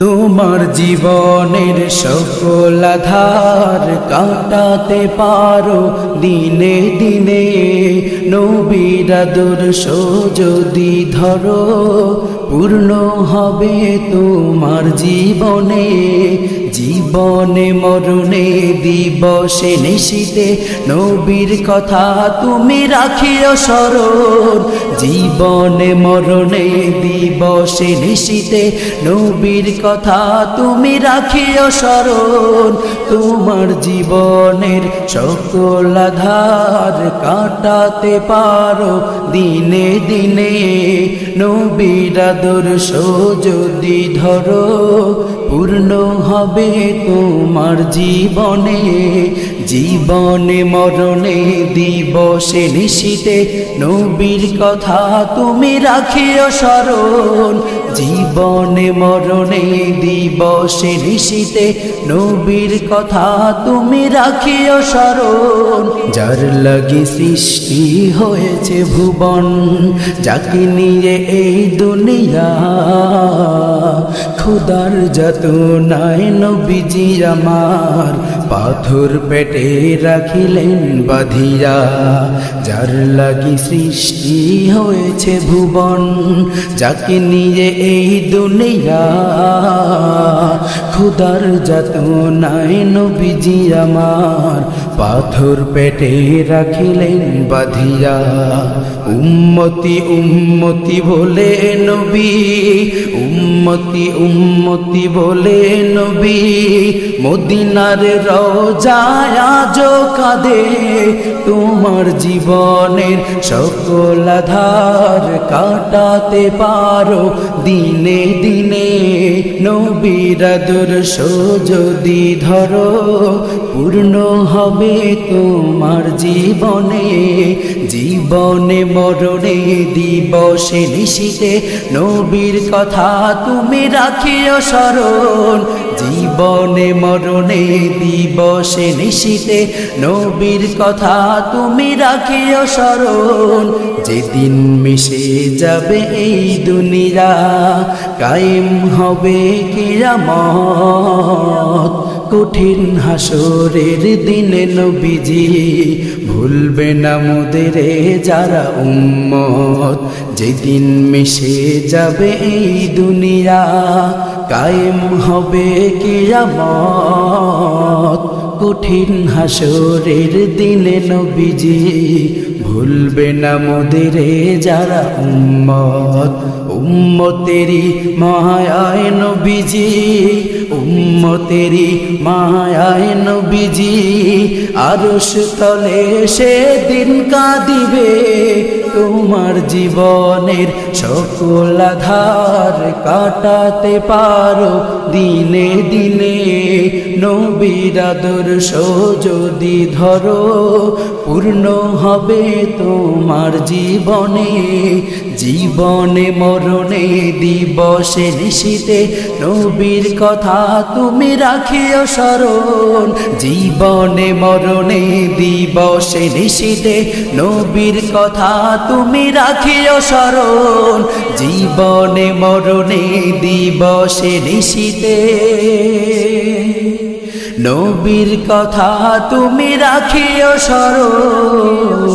তোমার জীবনের সকল আধার কাটাতে পারো দিনে দিনে। নবীরা দর্শ যদি ধরো পূর্ণ হবে তোমার জীবনে। জীবনে মরণে দিবসে নিশিতে নবীর কথা তুমি রাখিও স্মরণ। জীবনে মরণে দিবসে নিশিতে নবীর কথা তুমি রাখিও স্মরণ। তোমার জীবনের সকল আধার কাটাতে পারো দিনে দিনে। নবীর আদর্শ যদি ধরো পূর্ণ হবে তোমার জীবনে। জীবনে মরণে দিবসে নিশিতে নবীর কথা তুমি রাখিও স্মরণ। জীবনে মরণে দিবসে নিশিতে নবীর কথা তুমি রাখিও স্মরণ। যার লাগি সৃষ্টি হয়েছে ভুবন, যাকে নিয়ে এই দুনিয়া খুদার যত নাই নবীজি আমার, পাথর পেটে রাখিলেন বাধিয়া যার লাগি সৃষ্টি হয়েছে ভুবন, যাকে নিয়ে এই দুনিয়া। খুদার যত নাই নবীজি আমার পাথর পেটে রাখিলেন বাধিয়া উম্মতি উম্মতি বলে নবী, উম্মতি উম্মতি বলে নবী। মদিনার রোজায় আজো কাঁদে তোমার জীবনের সকল আধার। কাটাতে পারো দিনে দিনে নবীর আদর্শ যদি ধরো, পূর্ণ হবে তোমার জীবনে জীবনে মরণে দিবসে নিশিতে। নবীর কথা তুমি রাখিও স্মরণ জীবনে মরণে দিবসে নিশিতে নবীর কথা তুমি রাখিও স্মরণ। যেদিন মিশে যাবে এই দুনিয়া, কায়েম হবে কিয়ামত। কঠিন হাসরের দিনে নবীজি ভুলবে না মুদেরে যারা উম্মত। যেদিন মিশে যাবে এই দুনিয়া কায়েম হবে কিয়ামত। কঠিন হাসরের দিনে নবীজি ভুলবে না মোদের যারা উম্মত। উম্মতেরি মায়ায় নবীজি উম্মতেরি মায়ায় নবীজি, আরশ তলে সে দিন কাঁদিবে তোমার জীবনের সকল আধার কাটাতে পারো দিনে দিনে। নবীর আদর্শ যদি ধরো, পূর্ণ হবে তোমার জীবনে। জীবনে মরণে দিবসে নিশিতে নবীর কথা তুমি রাখিও স্মরণ। জীবনে মরণে দিবসে নিশিতে নবীর কথা তুমি রাখিও স্মরণ। জীবনে মরণে দিবসে নিশিতে নবীর কথা তুমি রাখিও স্মরণ।